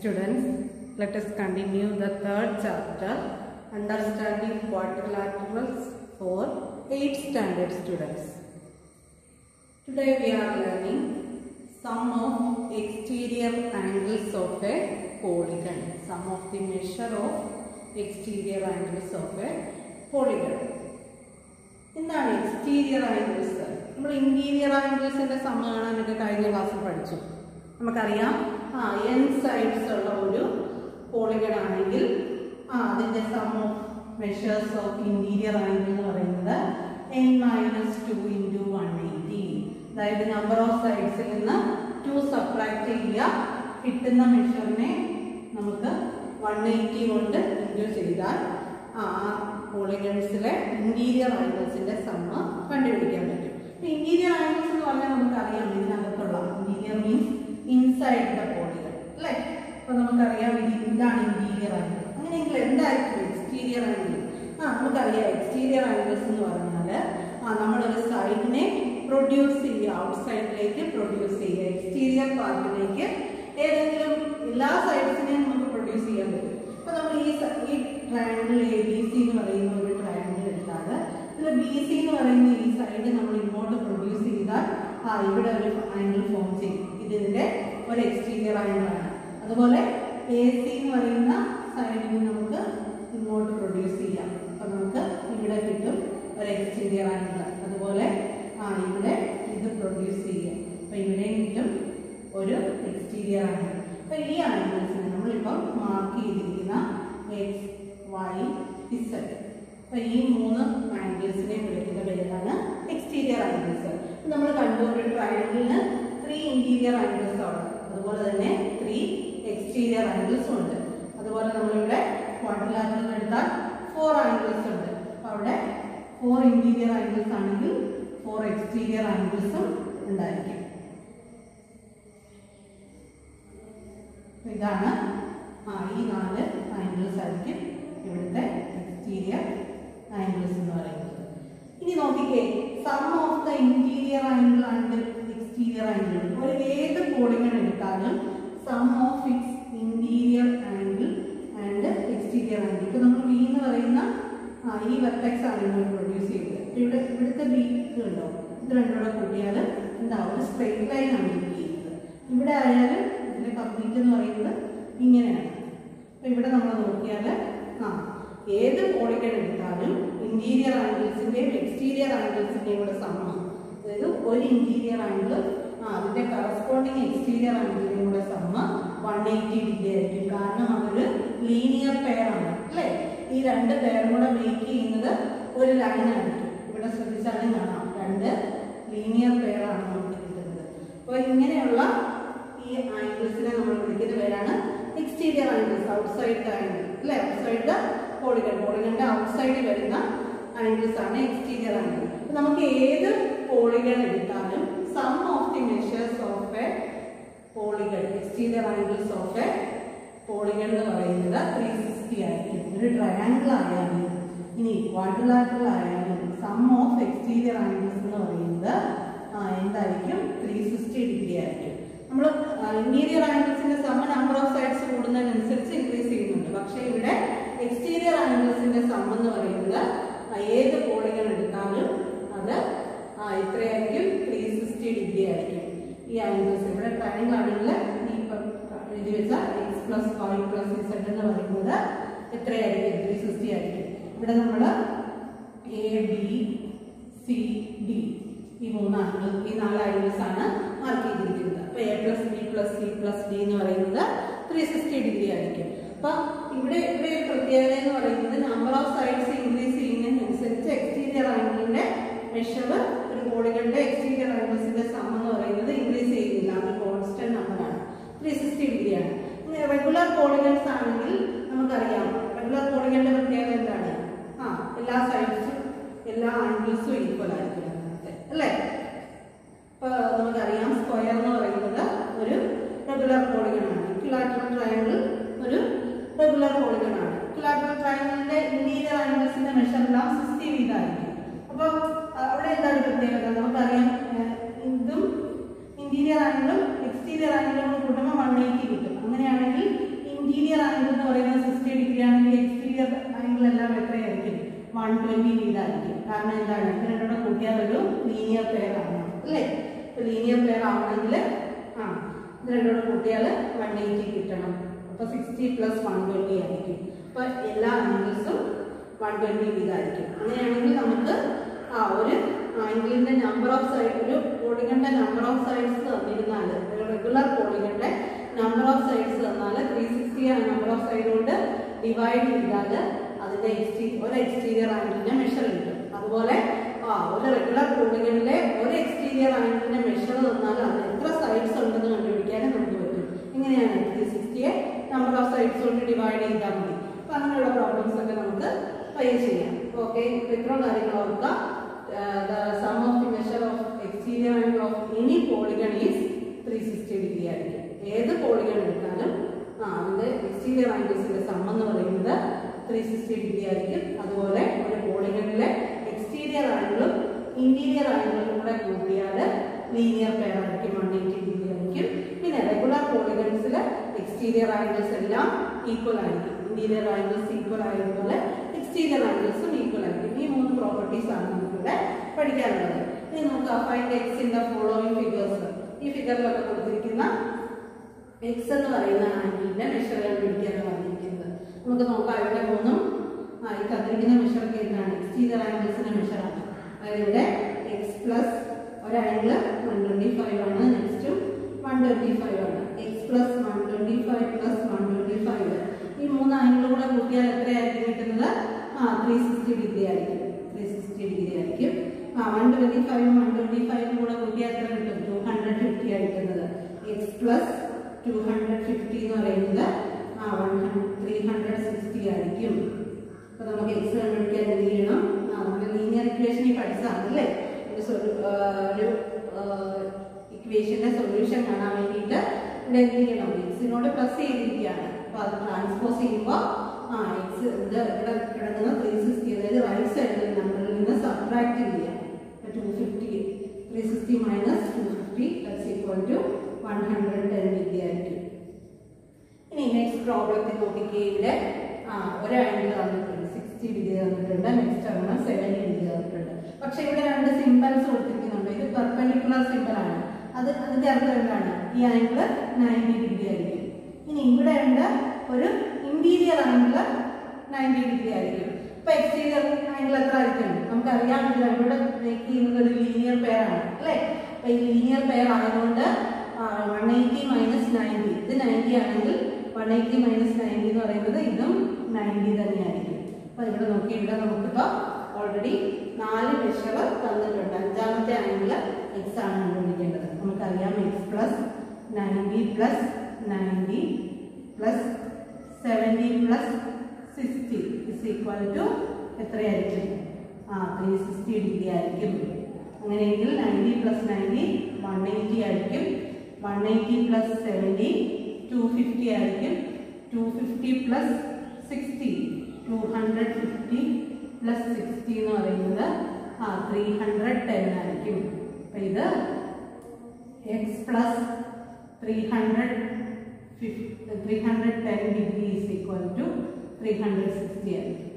students, let us continue the third chapter, Understanding Quadrilaterals for 8th standard students. Today we are learning sum of exterior angles of a polygon, sum of the measure of exterior angles of a polygon. എന്താണ് exterior angles നമ്മൾ interior ആംഗിൾസിന്റെ sum എന്നൊക്കെ കഴിഞ്ഞ ക്ലാസ്സിൽ പഠിച്ചു നമുക്കറിയാം N sides ഉള്ള ഒരു പോളിഗൺ ആണെങ്കിൽ ആ അതിന്റെ sum of measures of interior angle എന്ന് പറയുന്നത് n minus two into one eighty അതായത് നമ്പർ ഓഫ് സൈഡ്സിൽ നിന്ന് ടു സബ്ട്രാക്ട് ചെയ്യുക. കിട്ടുന്ന മെഷറിനെ നമുക്ക് വൺ എയ്റ്റി കൊണ്ട് ഇന്റു ചെയ്താൽ ആ പോളിഗൺസിലെ ഇന്റീരിയർ ആംഗിൾസിന്റെ സമ്മ കണ്ടുപിടിക്കാൻ പറ്റും. ഇന്റീരിയർ ആംഗിൾസ് എന്ന് പറഞ്ഞാൽ നമുക്കറിയാം ഇതിനകത്തുള്ള. Interior means inside the polygon അല്ലേ? അപ്പൊ നമുക്കറിയാം ഇത് ഇതാണ് ഇന്റീരിയർ ആംഗിൾ അങ്ങനെയെങ്കിൽ എന്തായിരിക്കും എക്സ്റ്റീരിയർ ആംഗിൾ ആ നമുക്കറിയാം എക്സ്റ്റീരിയർ ആംഗിൾസ് എന്ന് പറഞ്ഞാൽ ആ നമ്മളൊരു സൈഡിനെ പ്രൊഡ്യൂസ് ചെയ്യുക ഔട്ട് സൈഡിലേക്ക് പ്രൊഡ്യൂസ് ചെയ്യുക എക്സ്റ്റീരിയർ പാർട്ടിലേക്ക് ഏതെങ്കിലും എല്ലാ സൈഡ്സിനെയും നമുക്ക് പ്രൊഡ്യൂസ് ചെയ്യാൻ പറ്റും. അപ്പൊ നമ്മൾ ഈ ഈ ട്രയാങ്കിൾ എ ബി സി എന്ന് പറയുന്ന ഒരു ട്രയാങ്കിൾ എടുത്താൽ ഇതിൽ ബി സി എന്ന് പറയുന്ന ഈ സൈഡ് നമ്മൾ ഇങ്ങോട്ട് പ്രൊഡ്യൂസ് ചെയ്താൽ ആ ഇവിടെ ഒരു ആംഗിൾ ഫോം ചെയ്യും. ഇത് ഇതിന്റെ ഒരു എക്സ്റ്റീരിയർ ആംഗിളാണ് അതുപോലെ എ സി എന്ന് പറയുന്ന സൈഡിൽ നമുക്ക് ഇങ്ങോട്ട് പ്രൊഡ്യൂസ് ചെയ്യാം. അപ്പൊ നമുക്ക് ഇവിടെ കിട്ടും ഒരു എക്സ്റ്റീരിയർ ആയിട്ടുള്ള അതുപോലെ ആ ഇവിടെ ഇത് പ്രൊഡ്യൂസ് ചെയ്യാം. അപ്പൊ ഇവിടെയും കിട്ടും ഒരു എക്സ്റ്റീരിയർ ആണ് അപ്പൊ ഈ ആംഗിൾസിനെ നമ്മളിപ്പം മാർക്ക് ചെയ്തിരിക്കുന്ന എക്സ് വൈ ഇസഡ് അപ്പൊ ഈ മൂന്ന് ആംഗിൾസിനെ വിളിക്കുന്ന പേരാണ് എക്സ്റ്റീരിയർ ആംഗിൾസ് നമ്മൾ കണ്ടു ഒരു ട്രയാങ്കിളിന് ത്രീ ഇന്റീരിയർ ആംഗിൾസ് ആണ്. അതുപോലെ തന്നെ ത്രീ എക്സ്റ്റീരിയർ ആംഗിൾസും ഉണ്ട്. അതുപോലെ നമ്മളിവിടെ ക്വാഡ്രിലാറ്ററൽ എടുത്താൽ ഫോർ ആംഗിൾസ് ഉണ്ട്. അവിടെ ഫോർ ഇന്റീരിയർ ആംഗിൾസ് ആണെങ്കിൽ ഫോർ എക്സ്റ്റീരിയർ ആംഗിൾസും ഉണ്ടായിരിക്കും. ഇതാണ് ആ ഈ നാല് ആംഗിൾസ് ആയിരിക്കും ഇവിടുത്തെ എക്സ്റ്റീരിയർ ആംഗിൾസ് എന്ന് പറയുന്നത്. ഇനി നോക്കിക്കേ sum of the interior angle and exterior angle ഒരു ഏത് പോളിഗൺ എടുത്താലും sum of its interior angle and exterior angle ഇപ്പൊ നമ്മൾ ബി എന്ന് പറയുന്ന ഈ വെർട്ടെക്സ് ആണ് നമ്മൾ പ്രൊഡ്യൂസ് ചെയ്തത് ഇവിടെ ഇവിടുത്തെ ബി ഉണ്ടോ ഇത് രണ്ടും കൂടെ കൂട്ടിയാൽ എന്താവും? ഒരു സ്ട്രെയിറ്റ് ലൈൻ ആണ് ബി ചെയ്യുന്നത്. ഇവിടെ ആയാലും ഇതിന്റെ കംപ്ലീറ്റ് എന്ന് പറയുന്നത് ഇങ്ങനെയാണ്. അപ്പൊ ഇവിടെ നമ്മൾ നോക്കിയാൽ ആ ഏത് പോളിഗൺ എടുത്താലും ഇന്റീരിയർ ആംഗിൾസിന്റെയും എക്സ്റ്റീരിയർ ആംഗിൾസിന്റെയും കൂടെ സമമാണ്. അതായത് ഒരു ഇന്റീരിയർ ആംഗിൾ ആ അതിന്റെ കറസ്പോണ്ടിങ് എക്സ്റ്റീരിയർ ആംഗിളിന്റെയും കൂടെ സമ്മ വൺ എയ്റ്റി ഡിഗ്രി ആയിരിക്കും കാരണം അതൊരു ലീനിയർ പെയർ ആണ് അല്ലേ? ഈ രണ്ട് പെയറും കൂടെ മേക്ക് ചെയ്യുന്നത് ഒരു ലൈൻ ആയിരിക്കും. ഇവിടെ ശ്രദ്ധിച്ചാലും കാണാം. രണ്ട് ലീനിയർ പെയർ ആണ് നമുക്ക് കിട്ടുന്നത്. അപ്പോൾ ഇങ്ങനെയുള്ള ഈ ആംഗിൾസിനെ നമ്മൾ വിളിക്കുന്ന പേരാണ് എക്സ്റ്റീരിയർ ആംഗിൾസ് ഔട്ട്സൈഡ് ആംഗിൾ അല്ലെ? ഔട്ട്സൈഡ് ദ പോളിഗൺ പോളിഗണിന്റെ ഔട്ട്സൈഡിൽ വരുന്ന ആംഗിൾസ് ആണ് എക്സ്റ്റീരിയർ ആംഗിൾ നമുക്ക് ഏത് പോളിഗൺ എടുത്താലും sum of the measures polygon exterior angles of a polygon എന്ന് പറയുന്നത് ത്രീ സിക്സ്റ്റി ആയിരിക്കും. ഒരു ട്രയാങ്കിൾ ആയാലും ഇനി ക്വാഡ്രിലാറ്ററൽ ആയാലും സം ഓഫ് എക്സ്റ്റീരിയർ ആംഗിൾസ് എന്ന് പറയുന്നത് എന്തായിരിക്കും? ത്രീ സിക്സ്റ്റി ഡിഗ്രി ആയിരിക്കും. നമ്മൾ ഇന്റീരിയർ ആംഗിൾസിന്റെ സമ നമ്പർ ഓഫ് സൈഡ്സ് കൂടുന്നതിനനുസരിച്ച് ഇൻക്രീസ് ചെയ്യുന്നുണ്ട്. പക്ഷേ ഇവിടെ എക്സ്റ്റീരിയർ ആംഗിൾസിന്റെ സം എന്ന് പറയുന്നത് ഏത് പോളിഗൺ എടുത്താലും അത് ആ, എത്രയായിരിക്കും ത്രീ സിക്സ്റ്റി ഡിഗ്രി ആയിരിക്കും. ഈ ആംഗിൾസ് ഇവിടെ ട്രയാങ്കിൾ ആണെങ്കിൽ ഈ ഇപ്പം എഴുതി വെച്ച X plus Y plus Z എന്ന് പറയുന്നത് എത്രയായിരിക്കും? ത്രീ സിക്സ്റ്റി ആയിരിക്കും ഇവിടെ നമ്മൾ എ ബി സി ഡി ഈ മൂന്നാണ്. ഈ നാല് ആംഗിൾസ് ആണ് മാർക്ക് ചെയ്തിരിക്കുന്നത്. അപ്പൊ A plus B plus C plus D എന്ന് പറയുന്നത് ത്രീ സിക്സ്റ്റി ഡിഗ്രി ആയിരിക്കും. അപ്പൊ ഇവിടെ ഇവിടെ പ്രത്യേകത എന്ന് പറയുന്നത് നമ്പർ ഓഫ് സൈഡ്സ് ഇൻക്രീസ് ചെയ്യുന്നതിനനുസരിച്ച് എക്സ്റ്റീരിയർ ആംഗിളിന്റെ മെഷർ ഒരു പോളികളുടെ എക്സ്റ്റീരിയർ ആംഗിൾസിന്റെ സം എന്ന് പറയുന്നത് ഇൻക്രീസ് ചെയ്യുന്നില്ല. അത് കോൺസ്റ്റന്റ് നമ്പറാണ് ത്രീ സിക്സ്റ്റി ഡിഗ്രിയാണ് റെഗുലർ പോളിഗൺസ് ആണെങ്കിൽ നമുക്കറിയാം. റെഗുലർ പോളിഗണിന്റെ പ്രത്യേകത എന്താണ്? ആ എല്ലാ സൈഡ്സും എല്ലാ ആംഗിൾസും ഈക്വൽ ആയിരിക്കും അല്ലേ ഇപ്പൊ നമുക്കറിയാം സ്ക്വയർ എന്ന് പറയുന്നത് ഒരു റെഗുലർ പോളിഗൺ ആണ് ഇക്വിലാറ്ററൽ ട്രയാങ്കിൾ ഒരു റെഗുലർ പോളിഗൺ ആണ് ഇക്വിലാറ്ററൽ ട്രയാങ്കിളിന്റെ ഇന്റീരിയർ ആംഗിൾസിന്റെ മെഷർ എല്ലാം സിക്സ്റ്റി വീതായിരിക്കും അപ്പൊ അഹ് അവിടെ എന്താണ് പ്രത്യേകത നമുക്കറിയാം ഏഹ്, ഇതും ഇന്റീരിയർ ആംഗിളും എക്സ്റ്റീരിയർ ആംഗിളും കൂട്ടുമ്പോൾ വൺ എയ്റ്റി കിട്ടും അങ്ങനെയാണെങ്കിൽ ആയിരിക്കും കാരണം എന്താണ്? ഇത് രണ്ടുകൂടെ കൂട്ടിയാൽ ഒരു ലീനിയർ പെയർ ആവണം അല്ലേ? ഇപ്പൊ ലീനിയർ പെയർ ആവണമെങ്കിൽ ആ ഇത് രണ്ടുകൂടെ കൂട്ടിയാൽ വൺ എയ്റ്റി കിട്ടണം. അപ്പൊ സിക്സ്റ്റി പ്ലസ് വൺ ട്വന്റി ആയിരിക്കും. അപ്പൊ എല്ലാ ആംഗിൾസും വൺ ട്വന്റി വീതമായിരിക്കും അങ്ങനെയാണെങ്കിൽ നമുക്ക് ആ ഒരു ആംഗിളിന്റെ നമ്പർ ഓഫ് സൈഡ് ഒരു പോളിഗന്റെ നമ്പർ ഓഫ് സൈഡ്സ് തന്നിരുന്നാൽ ഒരു റെഗുലർ പോളിഗന്റെ നമ്പർ ഓഫ് സൈഡ്സ് തന്നാൽ ത്രീ സിക്സ്റ്റി ആ നമ്പർ ഓഫ് സൈഡ് കൊണ്ട് ഡിവൈഡ് ചെയ്താൽ അതിന്റെ എക്സ്റ്റീ ഒരു എക്സ്റ്റീരിയർ ആയിട്ടുള്ള മെഷർ കിട്ടും അതുപോലെ ആ ഒരു റെഗുലർ പോളിഗണിലെ ഒരു എക്സ്റ്റീരിയർ ആയിട്ടുള്ള മെഷർ തന്നാൽ അതിന് എത്ര സൈഡ്സ് ഉണ്ടെന്ന് കണ്ടുപിടിക്കാനും നമുക്ക് പറ്റും. ഇങ്ങനെയാണ് ത്രീ സിക്സ്റ്റിയെ നമ്പർ ഓഫ് സൈഡ്സ് കൊണ്ട് ഡിവൈഡ് ചെയ്താൽ മതി. അപ്പൊ അങ്ങനെയുള്ള പ്രോബ്ലംസ് ഒക്കെ നമുക്ക് പയ്യെ ചെയ്യാം. ഓക്കെ ഇത്ര കാര്യങ്ങൾ ഓർക്കുക. Sum of the measure of exterior angle of any polygon is three sixty degree ആയിരിക്കും. ഏത് പോളിഗൺ എടുത്താലും ആ അതിന്റെ എക്സ്റ്റീരിയർ ആൻഡ് സം എന്ന് പറയുന്നത് ത്രീ സിക്സ്റ്റി ഡിഗ്രി ആയിരിക്കും അതുപോലെ ഒരു പോളിഗണിലെ എക്സ്റ്റീരിയർ ആംഗിളും ഇന്റീരിയർ ആംഗിളും കൂടെ കൂട്ടിയാൽ ലീനിയർ പെയർ ആയിരിക്കും വൺ എയ്റ്റി ഡിഗ്രി ആയിരിക്കും പിന്നെ റെഗുലർ പോളിഗൺസിൽ എക്സ്റ്റീരിയർ ആംഗിൾസ് എല്ലാം ഈക്വൽ ആയിരിക്കും. ഇന്റീരിയർ ആംഗിൾസ് ഈക്വൽ ആയതുപോലെ എക്സ്റ്റീരിയർ ആംഗിൾസും ഈക്വൽ ആയിരിക്കും. ഈ മൂന്ന് പ്രോപ്പർട്ടീസ് ആണ് നമുക്കിവിടെ പഠിക്കാനുള്ളത്. ഇനി നമുക്ക് find X in the following figures ഈ ഫിഗറിലൊക്കെ കൊടുത്തിരിക്കുന്ന എക്സ് എന്ന് പറയുന്ന ആംഗിളിന്റെ കണ്ടുപിടിക്കാനാണ് പറഞ്ഞിരിക്കുന്നത് നമുക്ക് നോക്കാം ഇവിടെ മൂന്നും ഈ തന്നിരിക്കുന്ന മെഷറൊക്കെ എന്താണ്? എക്സ്റ്റീരിയർ ആംഗിൾസിന്റെ മെഷറാണ് അതായത് ഇവിടെ എക്സ് പ്ലസ് ഒരു ആംഗിൾ വൺ ട്വന്റി ഫൈവ് ആണ്. നെക്സ്റ്റ് വൺ ട്വന്റി ഫൈവ് ആണ്. X plus one twenty five plus one twenty five ഈ മൂന്ന് ആംഗിൾ കൂടെ കൂട്ടിയാൽ എത്രയായിരിക്കും കിട്ടുന്നത്? ആ ത്രീ സിക്സ്റ്റി ഡിഗ്രി ആയിരിക്കും. ത്രീ സിക്സ്റ്റി ഡിഗ്രി ആയിരിക്കും. ആ വൺ ട്വന്റി ഫൈവും വൺ ട്വന്റി ഫൈവും കൂടെ കൂട്ടിയാൽ എത്ര കിട്ടും? ടു ഹൺഡ്രഡ് ഫിഫ്റ്റി ആയിരിക്കുന്നത് X plus two hundred fifty എന്ന് പറയുന്നത് ആ വൺ ത്രീ ഹൺഡ്രഡ് സിക്സ്റ്റി ആയിരിക്കും. അപ്പൊ നമുക്ക് എക്സ് കണ്ടുപിടിക്കാൻ എന്ത് ചെയ്യണം? ആ നമ്മൾ ലീനിയർ ഇക്വേഷൻ ഈ അല്ലേ? ഒരു ഇക്വേഷന്റെ സൊല്യൂഷൻ കാണാൻ വേണ്ടിയിട്ട് ഇവിടെ എന്ത് ചെയ്യണം? എക്സിനോട് പ്ലസ് ചെയ്തിരിക്കുകയാണ്. അപ്പൊ അത് ട്രാൻസ്പോസ് ചെയ്യുമ്പോൾ ആ എക്സ് ഇത് ഇവിടെ കിടക്കുന്ന ത്രീ സിക്സ്റ്റി അതായത് റൈറ്റ് സൈഡിൽ നമ്പറിൽ നിന്ന് സബ്ട്രാക്ട് ചെയ്യാം two fifty three sixty minus two fifty that's equal to one hundred ten degree ആയിരിക്കും. ഇനി നെക്സ്റ്റ് പ്രോബ്ലത്തിൽ നോക്കിക്കേ. ഇവിടെ ആ ഒരു തന്നിട്ടുണ്ട്. സിക്സ്റ്റി ഡിഗ്രി തന്നിട്ടുണ്ട്. നെക്സ്റ്റ് ആണ് സെവന്റി ഡിഗ്രി തന്നിട്ടുണ്ട്. പക്ഷെ ഇവിടെ രണ്ട് സിമ്പിൾസ് കൊടുത്തിരിക്കുന്നുണ്ട്. ഇത് പെർപെൻഡിക്കുലർ സിമ്പിൾ ആണ്. അത് അതിന്റെ അർത്ഥം എന്താണ്? ഈ ആംഗിൾ നയന്റി ഡിഗ്രി ആയിരിക്കും. ഇനി ഇവിടെ ഉണ്ട് ഒരു ഇന്റീരിയർ ആംഗിൾ നയന്റി ഡിഗ്രി ആയിരിക്കും. ഇപ്പൊ എക്സ്റ്റീരിയർ ആംഗിൾ എത്ര ആയിരിക്കും? നമുക്കറിയാം ഇത് ഇവിടെ മേക്ക് ചെയ്യുന്നത് ഒരു ലീനിയർ പെയർ ആണ്. അല്ലേ? അപ്പൊ ഈ ലീനിയർ പെയർ ആയതുകൊണ്ട് വൺ എയ്റ്റി മൈനസ് നയന്റി ഇത് നയന്റി ആണെങ്കിൽ എയ്റ്റി മൈനസ് നയന്റി എന്ന് പറയുന്നത് ഇതും നയന്റി തന്നെയായിരിക്കും. അപ്പോൾ ഇവിടെ നോക്കി ഇവിടെ നമുക്കിപ്പോൾ ഓൾറെഡി നാല് മെഷർ തന്നിട്ടുണ്ട്. അഞ്ചാമത്തെ ആംഗിൾ എക്സ് ആണ് കണ്ടുപിടിക്കേണ്ടത്. നമുക്കറിയാം X plus ninety plus ninety plus seventy plus sixty is equal to എത്രയായിരിക്കും? ആ ത്രീ സിക്സ്റ്റി ഡിഗ്രി ആയിരിക്കും. അങ്ങനെയെങ്കിൽ ninety plus ninety one eighty ആയിരിക്കും. One eighty plus seventy two fifty ആയിരിക്കും. Two fifty plus sixty two hundred fifty plus sixty എന്ന് പറയുന്നത് ആ three hundred ten ആയിരിക്കും. അപ്പം ഇത് X plus three hundred three hundred ten degree is equal to three hundred sixty ആയിരിക്കും.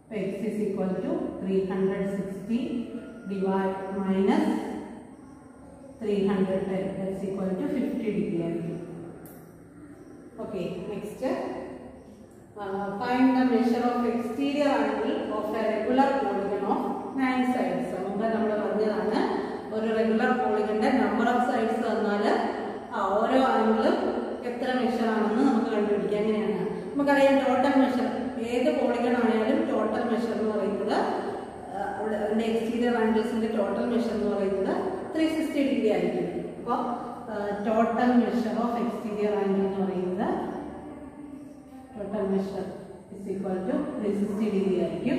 അപ്പോൾ X is equal to three hundred sixty divide minus three hundred ten that's equal to next. Uh, find the measure of exterior angle of a regular polygon of nine sides. മുമ്പ് നമ്മൾ പറഞ്ഞതാണ് ഒരു regular പോളിഗന്റെ number of sides തന്നാൽ ആ ഓരോ ആംഗിളും എത്ര മെഷർ ആണെന്ന് നമുക്ക് കണ്ടുപിടിക്കാം എങ്ങനെയാണ് നമുക്കറിയാം ടോട്ടൽ മെഷർ ഏത് പോളിഗൺ ആയാലും ടോട്ടൽ മെഷർ എന്ന് പറയുന്നത് അവിടെ അതിന്റെ എക്സ്റ്റീരിയർ ആംഗിൾസിന്റെ ടോട്ടൽ മെഷർ എന്ന് പറയുന്നത് ത്രീ സിക്സ്റ്റി ഡിഗ്രി ആയിരിക്കും അപ്പോൾ total measure of exterior angle എന്ന് പറയുന്നത് total measure is equal to three sixty degree ആയിരിക്കും.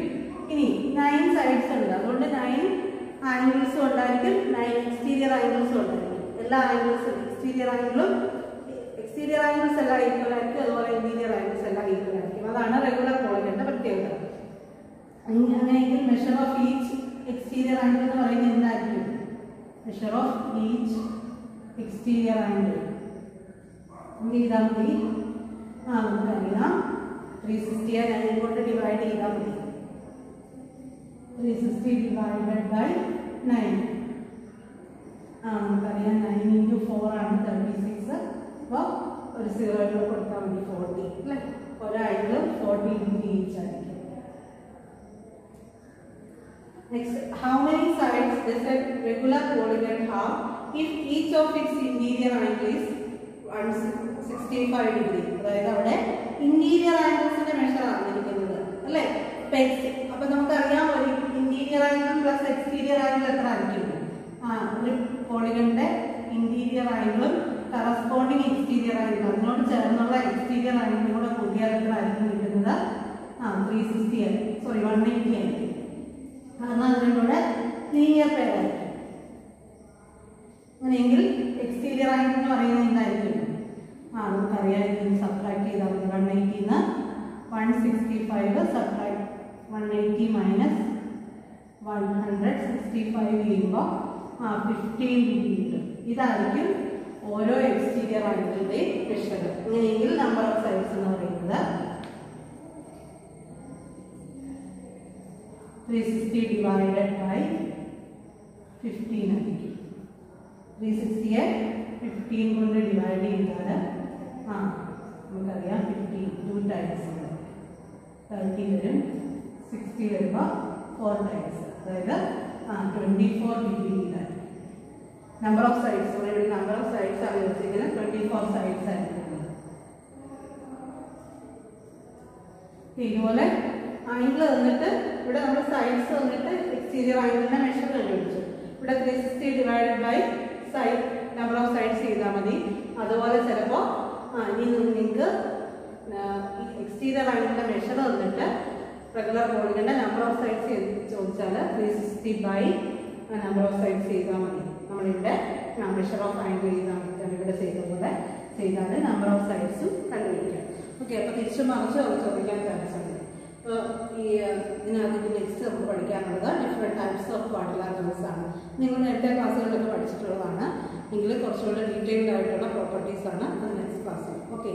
ഇനി നയൻ സൈഡ്സ് ഉണ്ട്. അതുകൊണ്ട് നയൻ ആംഗിൾസും ഉണ്ടായിരിക്കും നയൻ എക്സ്റ്റീരിയർ ആംഗിൾസും ഉണ്ടായിരിക്കും എല്ലാ ആംഗിൾസും എക്സ്റ്റീരിയർ ആംഗിളും എക്സ്റ്റീരിയർ ആംഗിൾസ് എല്ലാം ഈക്വൽ ആയിരിക്കും അതുപോലെ ഇന്റീരിയർ ആംഗിൾസ് എല്ലാം ഈക്വൽ ആയിരിക്കും. അതാണ് റെഗുലർ പോളിഗന്റെ പ്രത്യേകത. അങ്ങ- അങ്ങനെയെങ്കിൽ measure of each exterior angle എന്ന് പറയുന്നത് എന്തായിരിക്കും? Measure of each exterior angle എന്ത് ചെയ്താൽ മതി ആ നമുക്കറിയാം. ത്രീ സിക്സ്റ്റിയെ നയൻ കൊണ്ട് ഡിവൈഡ് ചെയ്താൽ മതി. Three sixty divided by nine ആ നമുക്കറിയാം നയൻ ഇന്റു ഫോർ ആണ് തേർട്ടി സിക്സ് അപ്പോൾ ഒരു സീറോ കൂടെ കൊടുത്താൽ മതി ഫോർട്ടി അല്ലേ? ഒരാൾക്ക് ഫോർട്ടി ഡിഗ്രി ഈച്ച് ആയിരിക്കും Next, how many sides does a regular polygon have if each of its interior angle is 165 degree? അതായത് അവിടെ ഇന്റീരിയർ ആംഗിൾസിന്റെ മെഷർ ആയിരിക്കുന്നത് അല്ലേ? അപ്പൊ എക്സ് അപ്പൊ നമുക്കറിയാം ഒരു interior angle plus exterior angle എത്ര ആയിരിക്കും? ആ ഒരു കോളികളുടെ ഇന്റീരിയർ ആംഗിളും കറസ്പോണ്ടിങ് എക്സ്റ്റീരിയർ ആംഗിൾ അതിനോട് ചേർന്നുള്ള എക്സ്റ്റീരിയർ ആംഗിളും കൂടെ കൂട്ടിയാൽ എത്ര ആയിരിക്കും കിട്ടുന്നത് ആ ത്രീ സിക്സ്റ്റി ആയിരിക്കും. സോറി വൺ എയ്റ്റി ആയിരിക്കും. കാരണം അതിനോട് ലീനിയർ പെയർ ആയിരിക്കും. അങ്ങനെയെങ്കിൽ എക്സ്റ്റീരിയർ ആംഗിൾ എന്ന് പറയുന്നത് എന്തായിരിക്കും? ആ നമുക്കറിയാം സബ്ട്രാക്ട് ചെയ്താൽ മതി. One എയ്റ്റിന്ന് one sixty five subtract one eighty minus one hundred sixty five ചെയ്യുമ്പോൾ ആ ഫിഫ്റ്റീൻ ഡിഗ്രി കിട്ടും ഇതായിരിക്കും ഓരോ എക്സ്റ്റീരിയർ ആംഗിളിന്റെയും പ്രഷർ അങ്ങനെയെങ്കിൽ നമ്പർ ഓഫ് സൈഡ്സ് എന്ന് പറയുന്നത് three sixty divided by fifteen ആയിരിക്കും. 360യെ 15 കൊണ്ട് ഡിവൈഡ് ചെയ്താൽ ആ നമുക്കറിയാം 15 ടു ടൈംസ് തേർട്ടി വരും സിക്സ്റ്റി വരുമ്പോൾ ഫോർ ടൈംസ് അതായത് ആ ട്വന്റി ഫോർ ഡിഗ്രിയിലായിരിക്കും നമ്പർ ഓഫ് സൈഡ്സ് ഇവിടെ നമ്പർ ഓഫ് സൈഡ്സ് ആണ് വെച്ചിരിക്കുന്നത്. ട്വന്റി ഫോർ സൈഡ്സ് ആയിരിക്കും. ഇതുപോലെ ആംഗിൾ തന്നിട്ട് ഇവിടെ നമ്മൾ സൈഡ്സ് തന്നിട്ട് എക്സ്റ്റീരിയർ ആംഗിളിന്റെ മെഷർ കണ്ടുപിടിച്ചു. ഇവിടെ three sixty divided by side number of sides ചെയ്താൽ മതി. അതുപോലെ ചിലപ്പോൾ ഇനി നിങ്ങൾക്ക് എക്സ്റ്റീരിയർ ആയിട്ടുള്ള മെഷർ തന്നിട്ട് റെഗുലർ ബോളിന്റെ നമ്പർ ഓഫ് സൈഡ്സ് ചോദിച്ചാൽ three sixty by number of sides ചെയ്താൽ മതി. നമ്മളിവിടെ മെഷർ ഓഫ് ആംഗിൾ ചെയ്താൽ മതി. ഇവിടെ ചെയ്ത പോലെ ചെയ്താൽ നമ്പർ ഓഫ് സൈഡ്സും കണ്ടുപിടിക്കാം. ഓക്കെ അപ്പോൾ തിരിച്ചു മറിച്ച് ചോദിക്കാൻ ചാൻസ് ഉണ്ട്. ഈ ഇതിനകത്ത് നെക്സ്റ്റ് നമുക്ക് പഠിക്കാനുള്ളത് ഡിഫറെന്റ് ടൈപ്സ് ഓഫ് ക്വാഡ്രിലാറ്ററൽസ് ആണ്. നിങ്ങൾ നേരത്തെ ക്ലാസ്സുകളിലൊക്കെ പഠിച്ചിട്ടുള്ളതാണ്. എങ്കിൽ കുറച്ചുകൂടെ ഡീറ്റെയിൽഡ് ആയിട്ടുള്ള പ്രോപ്പർട്ടീസ് ആണ് നെക്സ്റ്റ് ക്ലാസ്സിൽ ഓക്കെ